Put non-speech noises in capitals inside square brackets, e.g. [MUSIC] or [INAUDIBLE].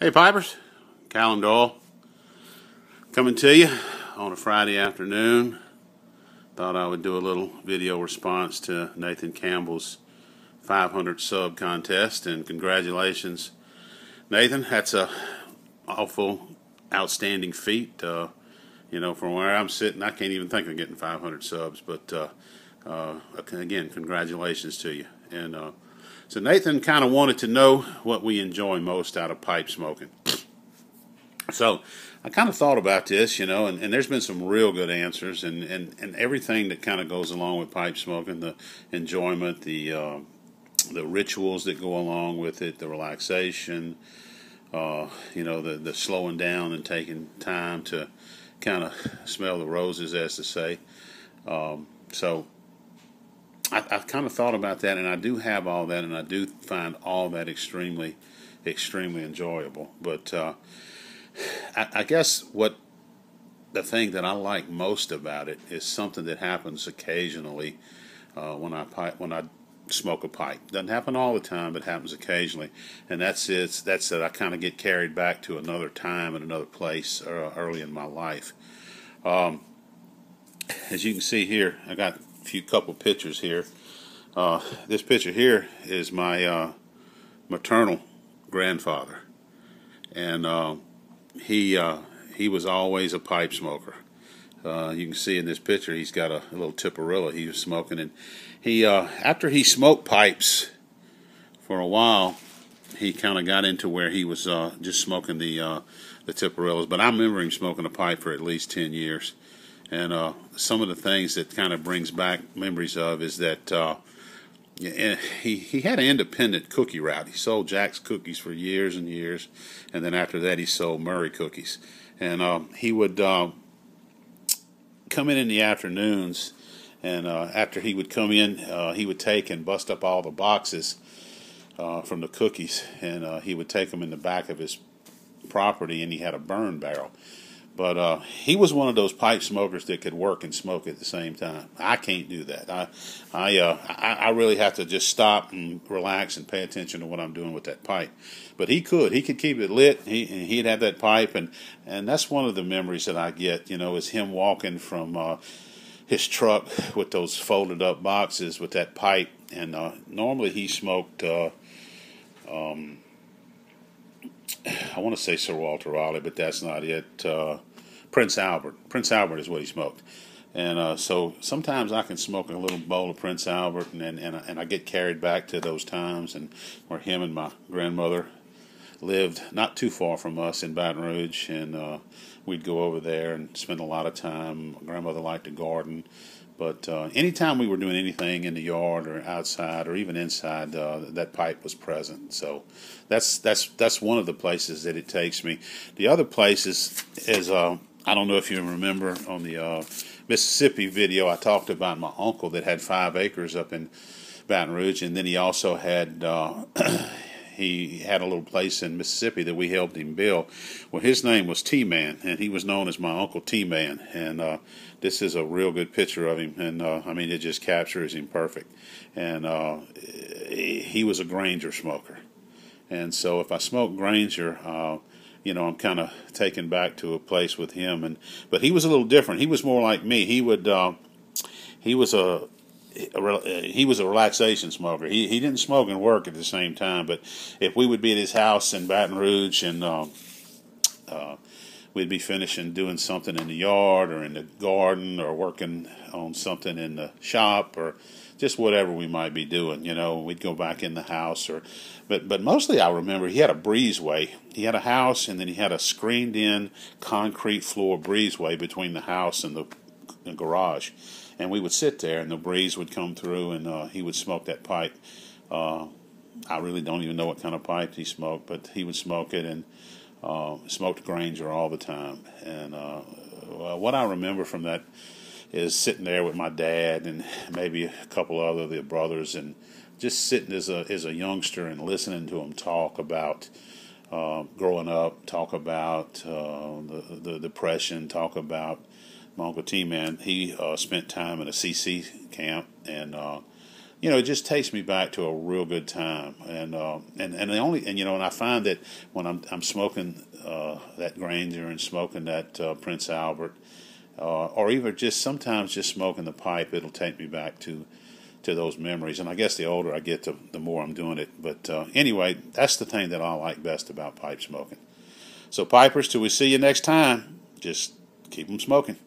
Hey Pipers, Callum Doyle coming to you on a Friday afternoon. Thought I would do a little video response to Nathan Campbell's 500 sub contest and congratulations Nathan. That's a awful outstanding feat. Uh, you know, from where I'm sitting, I can't even think of getting 500 subs. But uh, uh, again, congratulations to you. And uh, so Nathan kind of wanted to know what we enjoy most out of pipe smoking. So I kind of thought about this, you know, and, and there's been some real good answers, and, and, and everything that kind of goes along with pipe smoking, the enjoyment, the uh, the rituals that go along with it, the relaxation, uh, you know, the the slowing down and taking time to kind of smell the roses, as to say. Um, so I, have kind of thought about that, and I do have all that, and I do find all that extremely, extremely enjoyable. But uh, I, I, guess what the thing that I like most about it is something that happens occasionally uh, when I pipe, when I smoke a pipe. Doesn't happen all the time, but happens occasionally, and that's it. That's that I kind of get carried back to another time and another place uh, early in my life. Um, as you can see here, I got few couple pictures here. Uh, this picture here is my uh, maternal grandfather, and uh, he uh, he was always a pipe smoker. Uh, you can see in this picture he's got a, a, little tipperilla he was smoking, and he uh, after he smoked pipes for a while, he kind of got into where he was just smoking the the tipperillas. But I remember him smoking a pipe for at least ten years. And uh, some of the things that kind of brings back memories of is that uh, he he had an independent cookie route. He sold Jack's cookies for years and years, and then after that he sold Murray cookies. And uh, he would uh, come in in the afternoons, and uh, after he would come in, uh, he would take and bust up all the boxes from the cookies, and he would take them in the back of his property, and he had a burn barrel. But uh, he was one of those pipe smokers that could work and smoke at the same time. I can't do that. I, I, uh, I, I really have to just stop and relax and pay attention to what I'm doing with that pipe. But he could. He could keep it lit. He, he'd have that pipe, and and that's one of the memories that I get. You know, is him walking from uh, his truck with those folded up boxes with that pipe. And uh, normally he smoked. Uh, um, I want to say Sir Walter Raleigh, but that's not it. Uh, Prince Albert. Prince Albert is what he smoked. And uh, so sometimes I can smoke a little bowl of Prince Albert, and, and, and, and I get carried back to those times and where him and my grandmother lived not too far from us in Baton Rouge, and uh, we'd go over there and spend a lot of time. My grandmother liked to garden, but uh, anytime we were doing anything in the yard or outside or even inside, uh, that pipe was present. So that's that's that's one of the places that it takes me. The other place is, uh, I don't know if you remember on the uh, Mississippi video, I talked about my uncle that had five acres up in Baton Rouge, and then he also had uh, [CLEARS THROAT] he had a little place in Mississippi that we helped him build. Well, his name was T Man, and he was known as my Uncle T Man. And uh, this is a real good picture of him, and uh, I mean, it just captures him perfect. And uh, he was a Granger smoker. And so if I smoke Granger, uh, you know, I'm kind of taken back to a place with him. And but he was a little different. He was more like me. He would uh, he was a he was a relaxation smoker. He he didn't smoke and work at the same time. But if we would be at his house in Baton Rouge and uh, uh, we'd be finishing doing something in the yard or in the garden or working on something in the shop or just whatever we might be doing, you know, we'd go back in the house or but but mostly I remember he had a breezeway. He had a house and then he had a screened in concrete floor breezeway between the house and the garage and we would sit there, and the breeze would come through, and uh, he would smoke that pipe. Uh, I really don't even know what kind of pipe he smoked, but he would smoke it and uh, smoked Granger all the time. And uh, what I remember from that is sitting there with my dad and maybe a couple other the brothers, and just sitting as a as a youngster and listening to him talk about. Uh, growing up, talk about uh, the, the depression, talk about uncle T man, he uh, spent time in a CC camp, and uh, you know, it just takes me back to a real good time. And uh, and and the only and you know, and I find that when I'm I'm smoking uh, that Granger and smoking that uh, Prince Albert, uh, or even just sometimes just smoking the pipe, it'll take me back to to those memories. And I guess the older I get, the, the more I'm doing it. But anyway, that's the thing that I like best about pipe smoking. So, pipers, till we see you next time, just keep them smoking.